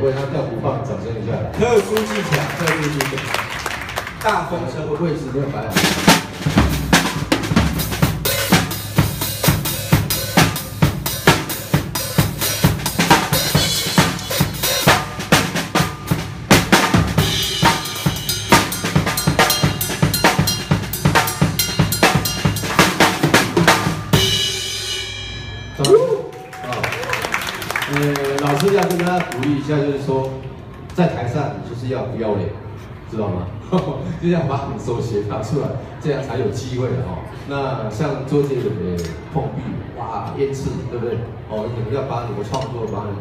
为他跳鼓棒掌声一下。特殊技巧，特殊技巧，大风车的位置没有摆好。怎么？啊，呃，老师要跟大家鼓励一下，就是说，在台上就是要不要脸，知道吗？就要把你手写拿出来，这样才有机会的哦。那像做这个呃碰壁，哇，烟刺，对不对？哦，你们要把你的创作把你